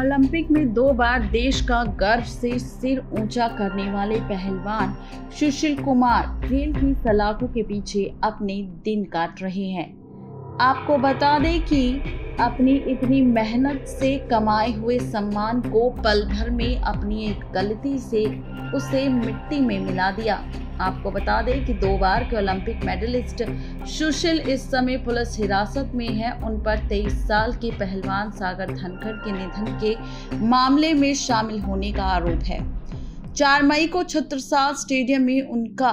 Olympic में दो बार देश का गर्व से सिर ऊँचा करने वाले पहलवान सुशील कुमार खेल की सलाखों के पीछे अपने दिन काट रहे हैं। आपको बता दें कि अपनी इतनी मेहनत से कमाए हुए सम्मान को पल भर में अपनी एक गलती से उसे मिट्टी में मिला दिया। आपको बता दें कि दो बार के ओलंपिक मेडलिस्ट सुशील इस समय पुलिस हिरासत में है। उन पर 23 साल के पहलवान सागर धनखड़ के निधन के मामले में शामिल होने का आरोप है। 4 मई को छत्रसाल स्टेडियम में उनका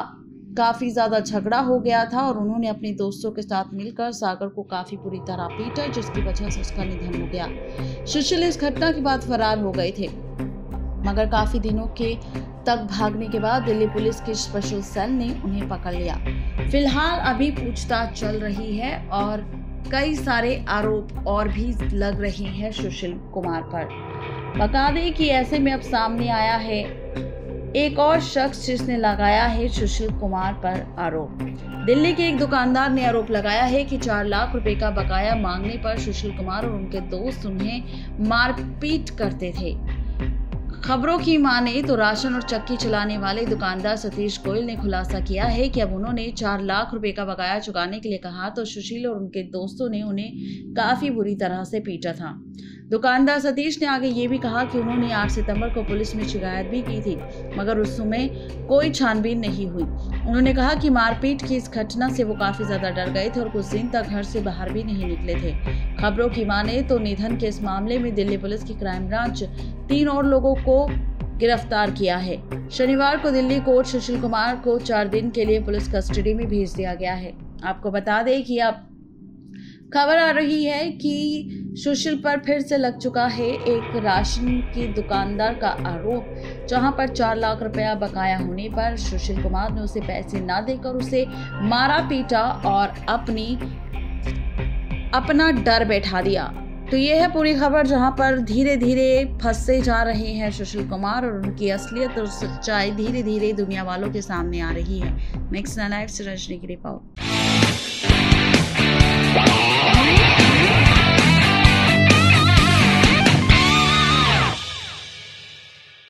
काफ़ी ज़्यादा झगड़ा हो गया था और उन्होंने अपने दोस्तों के साथ मिलकर सागर को काफ़ी बुरी तरह पीटा, जिसकी वजह से उसका निधन हो गया। सुशील इस घटना के बाद फरार हो गए थे। मगर काफ़ी दिनों के तक भागने के बाद दिल्ली पुलिस की स्पेशल सेल ने उन्हें पकड़ लिया। फ़िलहाल अभी पूछताछ चल रही है और कई सारे आरोप और भी लग रहे हैं सुशील कुमार पर। बता दें कि ऐसे में अब सामने आया है एक और शख्स जिसने लगाया है सुशील कुमार पर आरोप। दिल्ली के एक दुकानदार ने आरोप लगाया है कि चार लाख रुपए का बकाया मांगने पर सुशील कुमार और उनके दोस्त उन्हें मारपीट करते थे। खबरों की माने तो राशन और चक्की चलाने वाले दुकानदार सतीश गोयल ने खुलासा किया है कि अब उन्होंने चार लाख रुपए का बकाया चुकाने के लिए कहा तो सुशील और उनके दोस्तों ने उन्हें काफ़ी बुरी तरह से पीटा था। दुकानदार सतीश ने आगे ये भी कहा कि उन्होंने 8 सितंबर को पुलिस में शिकायत भी की थी, मगर उस समय कोई छानबीन नहीं हुई। उन्होंने कहा कि मारपीट की इस घटना से वो काफ़ी ज़्यादा डर गए थे और कुछ दिन तक घर से बाहर भी नहीं निकले थे। खबरों की माने तो निधन के इस मामले में दिल्ली पुलिस की क्राइम ब्रांच तीन और लोगों को गिरफ़्तार किया है। शनिवार को दिल्ली कोर्ट सुशील कुमार को चार दिन के लिए पुलिस कस्टडी में भेज दिया गया है। आपको बता दें कि अब खबर आ रही है कि सुशील पर फिर से लग चुका है एक राशन की दुकानदार का आरोप, जहाँ पर चार लाख रुपया बकाया होने पर सुशील कुमार ने उसे पैसे ना देकर उसे मारा पीटा और अपनी, अपना डर बैठा दिया। तो ये है पूरी खबर जहाँ पर धीरे धीरे फंसते जा रहे हैं सुशील कुमार और उनकी असलियत और सच्चाई धीरे धीरे दुनिया वालों के सामने आ रही है। नेक्स्ट लाइफ से रजनी की रिपोर्ट।